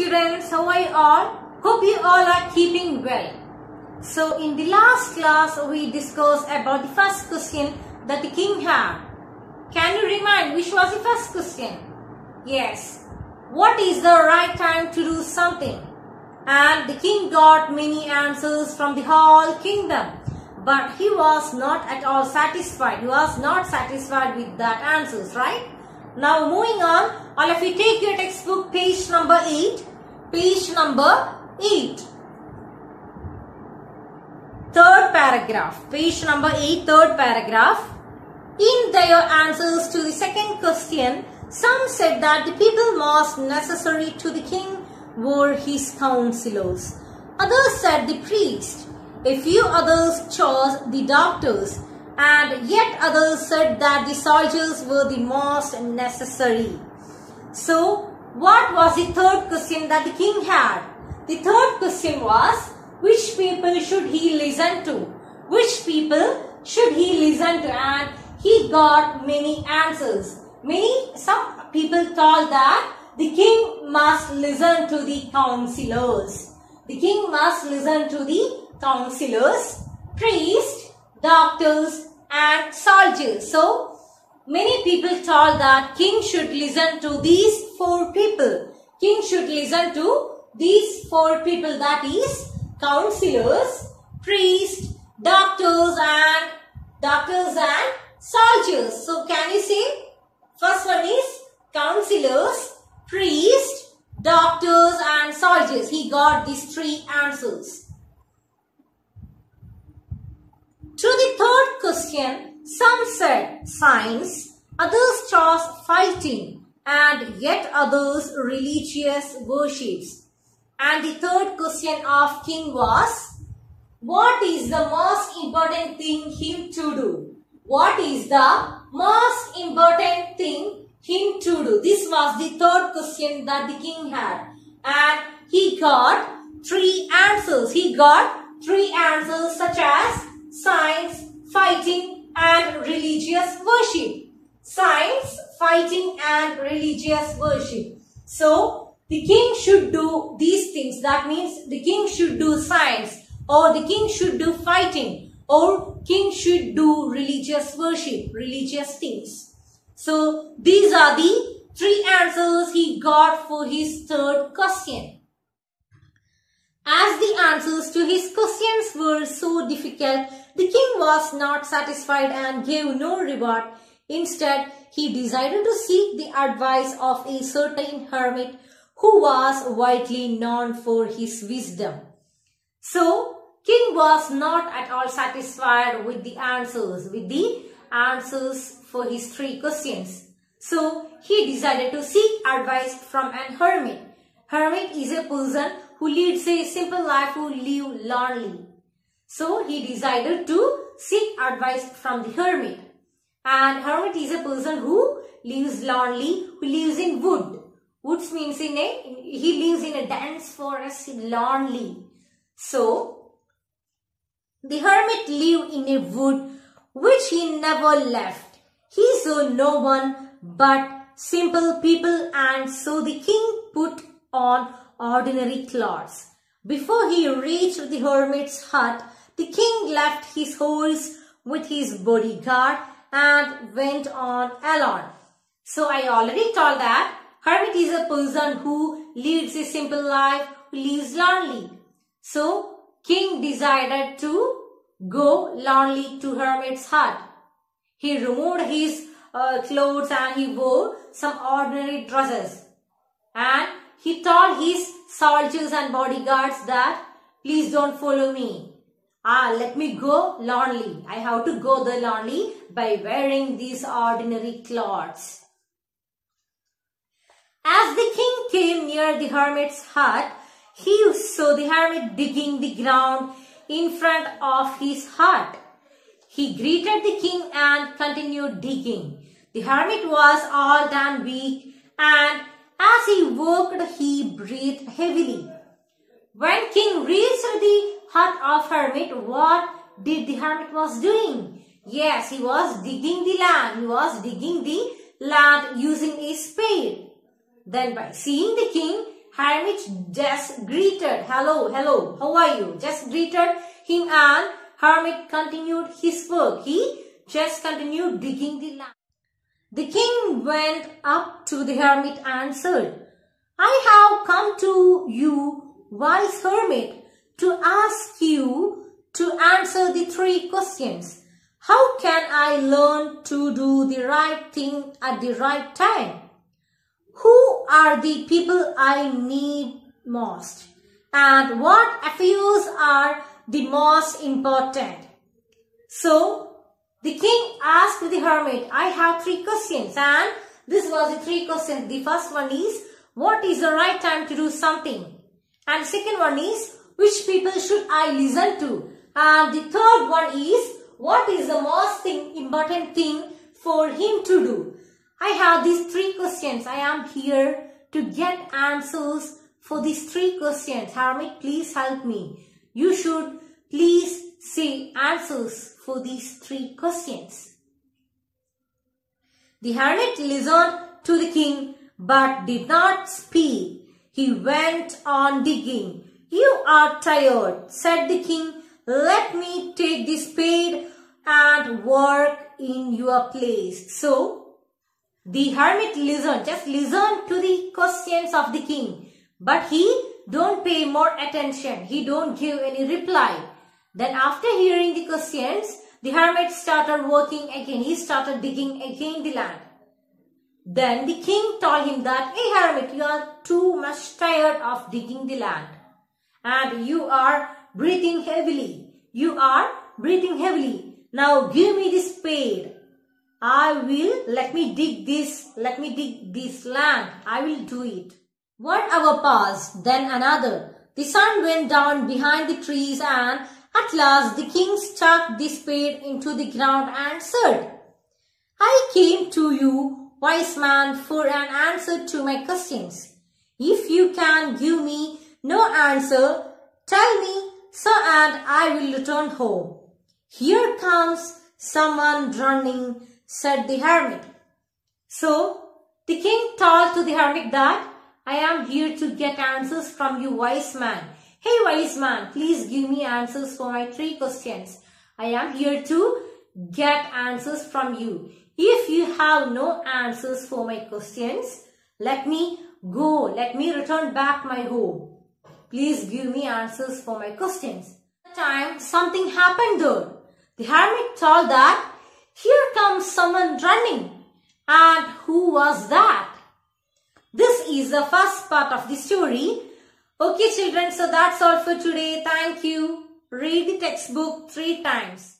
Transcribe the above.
students, how are you all? Hope you all are keeping well. So in the last class we discussed about the first question that the king had. Can you remind which was the first question? Yes. What is the right time to do something? And the king got many answers from the whole kingdom. But he was not at all satisfied. He was not satisfied with that answers, right? Now moving on, all of you take your textbook page number 8. Page number 8. Third paragraph. Page number 8, third paragraph. In their answers to the second question, some said that the people most necessary to the king were his counselors. Others said the priest. A few others chose the doctors and yet others said that the soldiers were the most necessary. So, what was the third question that the king had? The third question was, which people should he listen to? Which people should he listen to? And he got many answers. Many, some people thought that the king must listen to the counselors. The king must listen to the counselors, priests, doctors and soldiers. So, many people thought that king should listen to these four people. King should listen to these four people that is counselors, priests, doctors and doctors and soldiers. So, can you say first one is counselors, priests, doctors and soldiers. He got these three answers. To the third question, some said science, others chose fighting, and yet others religious worships. And the third question of king was, what is the most important thing him to do? What is the most important thing him to do? This was the third question that the king had. And he got three answers. He got three answers such as science, fighting and religious worship. Science, fighting and religious worship. So, the king should do these things. That means the king should do science or the king should do fighting or king should do religious worship, religious things. So, these are the three answers he got for his third question. As the answers to his questions were so difficult, the king was not satisfied and gave no reward. Instead, he decided to seek the advice of a certain hermit who was widely known for his wisdom. So, king was not at all satisfied with the answers, with the answers for his three questions. So, he decided to seek advice from an hermit. Hermit is a person who leads a simple life who live lonely. So he decided to seek advice from the hermit. And hermit is a person who lives lonely, who lives in wood. Woods means in a, he lives in a dense forest lonely. So, the hermit lived in a wood which he never left. He saw no one but simple people and so the king put on ordinary clothes. Before he reached the hermit's hut, the king left his horse with his bodyguard and went on alone. So I already told that hermit is a person who leads a simple life, who lives lonely. So king decided to go lonely to hermit's hut. He removed his uh, clothes and he wore some ordinary dresses. And he told his soldiers and bodyguards that please don't follow me. Ah, let me go lonely. I have to go the lonely by wearing these ordinary clothes. As the king came near the hermit's hut, he saw the hermit digging the ground in front of his hut. He greeted the king and continued digging. The hermit was old and weak and as he worked, he breathed heavily. When king reached the hut of hermit, what did the hermit was doing? Yes, he was digging the land. He was digging the land using a spade. Then by seeing the king, Hermit just greeted, hello, hello, how are you? Just greeted him and Hermit continued his work. He just continued digging the land. The king went up to the hermit and said, I have come to you, wise hermit, to ask you to answer the three questions. How can I learn to do the right thing at the right time? Who are the people I need most? And what affairs are the most important? So, the king asked the hermit, I have three questions and this was the three questions. The first one is, what is the right time to do something? And second one is, which people should I listen to? And the third one is, what is the most thing, important thing for him to do? I have these three questions. I am here to get answers for these three questions. Hermit, please help me. You should please say answers for these three questions. The hermit listened to the king but did not speak. He went on digging. You are tired, said the king. Let me take the spade and work in your place. So, the hermit listened, just listened to the questions of the king. But he don't pay more attention. He don't give any reply. Then after hearing the questions, the hermit started working again. He started digging again the land. Then the king told him that, Hey hermit, you are too much tired of digging the land. And you are breathing heavily. You are breathing heavily. Now give me the spade. I will, let me dig this, let me dig this land. I will do it. One hour passed, then another. The sun went down behind the trees and at last the king stuck the spade into the ground and said, I came to you, wise man, for an answer to my questions. If you can give me no answer, tell me so and I will return home. Here comes someone running, said the hermit. So the king told to the hermit that I am here to get answers from you, wise man. Hey wise man, please give me answers for my three questions. I am here to get answers from you. If you have no answers for my questions, let me go. Let me return back my home. Please give me answers for my questions. At the time, something happened there. The hermit thought that here comes someone running. And who was that? This is the first part of the story. Okay children, so that's all for today. Thank you. Read the textbook three times.